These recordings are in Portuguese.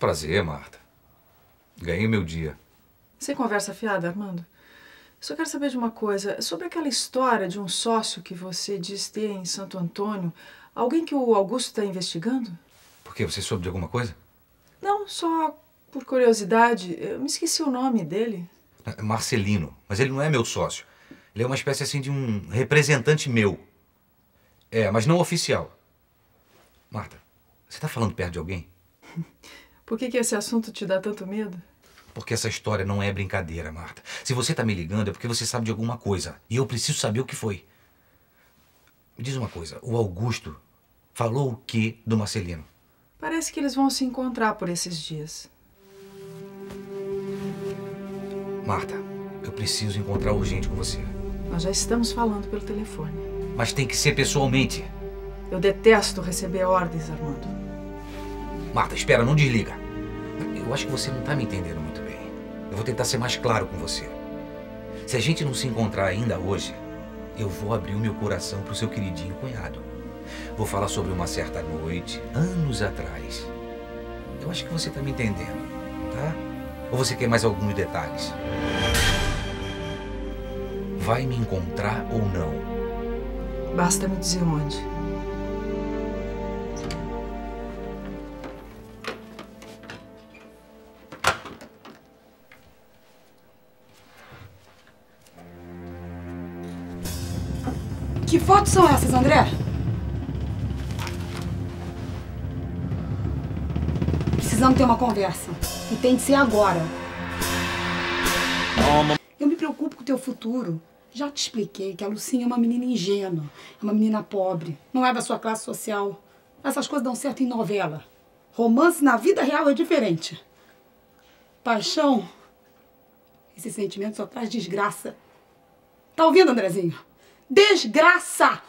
prazer, Marta. Ganhei meu dia. Sem conversa fiada, Armando. Só quero saber de uma coisa. Sobre aquela história de um sócio que você diz ter em Santo Antônio, alguém que o Augusto está investigando? Por quê? Você soube de alguma coisa? Não, só por curiosidade. Eu me esqueci o nome dele. É Marcelino. Mas ele não é meu sócio. Ele é uma espécie assim de um representante meu. É, mas não oficial. Marta, você tá falando perto de alguém? Por que, que esse assunto te dá tanto medo? Porque essa história não é brincadeira, Marta. Se você tá me ligando é porque você sabe de alguma coisa. E eu preciso saber o que foi. Me diz uma coisa: o Augusto falou o que do Marcelino? Parece que eles vão se encontrar por esses dias. Marta, eu preciso encontrar urgente com você. Nós já estamos falando pelo telefone. Mas tem que ser pessoalmente. Eu detesto receber ordens, Armando. Marta, espera, não desliga. Eu acho que você não tá me entendendo muito bem. Eu vou tentar ser mais claro com você. Se a gente não se encontrar ainda hoje, eu vou abrir o meu coração pro seu queridinho cunhado. Vou falar sobre uma certa noite, anos atrás. Eu acho que você tá me entendendo, tá? Ou você quer mais alguns detalhes? Vai me encontrar ou não? Basta me dizer onde. Que fotos são essas, André? Precisamos ter uma conversa. E tem de ser agora. Eu me preocupo com o teu futuro. Já te expliquei que a Lucinha é uma menina ingênua, é uma menina pobre, não é da sua classe social. Essas coisas dão certo em novela. Romance na vida real é diferente. Paixão, esse sentimento só traz desgraça. Tá ouvindo, Andrezinho? Desgraça!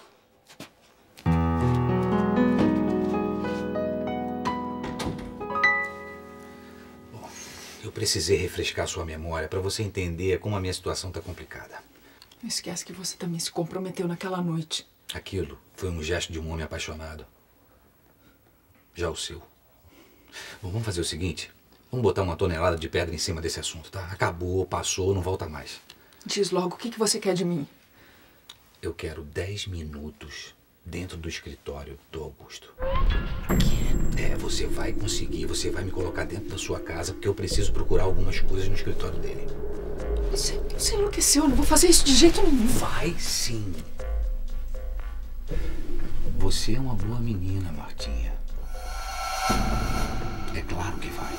Eu precisei refrescar sua memória para você entender como a minha situação tá complicada. Não esquece que você também se comprometeu naquela noite. Aquilo foi um gesto de um homem apaixonado. Já o seu. Bom, vamos fazer o seguinte: vamos botar uma tonelada de pedra em cima desse assunto, tá? Acabou, passou, não volta mais. Diz logo o que, que você quer de mim. Eu quero 10 minutos dentro do escritório do Augusto. É, você vai conseguir, você vai me colocar dentro da sua casa, porque eu preciso procurar algumas coisas no escritório dele. Você, você enlouqueceu, eu não vou fazer isso de jeito nenhum. Vai sim. Você é uma boa menina, Martinha. É claro que vai.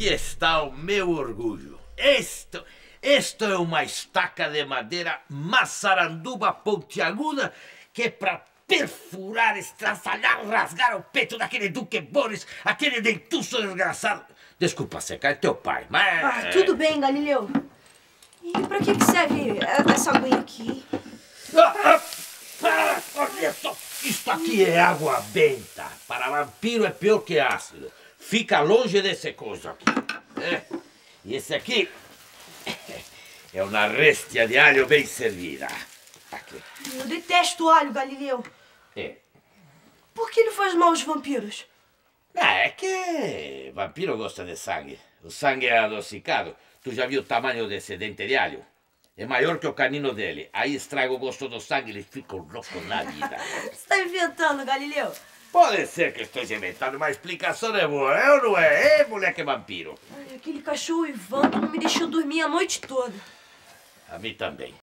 Aqui está o meu orgulho. Isto, isto é uma estaca de madeira maçaranduba pontiaguda que é para perfurar, estraçalhar, rasgar o peito daquele Duque Boris, aquele dentuço desgraçado. Desculpa, Seca, é teu pai, mas... Ah, tudo bem, Galileu. E pra que, que serve essa aguinha aqui? Ah, ah, ah, olha só, isto aqui é água benta. Para vampiro é pior que ácido. Fica longe desse coisa aqui. É. E esse aqui é uma réstia de alho bem servida. Aqui. Eu detesto alho, Galileu. É. Por que ele faz mal aos vampiros? Ah, é que vampiro gosta de sangue. O sangue é adocicado. Tu já viu o tamanho desse dente de alho? É maior que o canino dele. Aí estraga o gosto do sangue e ele fica louco na vida. Você tá inventando, Galileu? Pode ser que esteja inventando, mas a explicação é boa. É ou não é? É, moleque vampiro. Ai, aquele cachorro Ivan não me deixou dormir a noite toda. A mim também.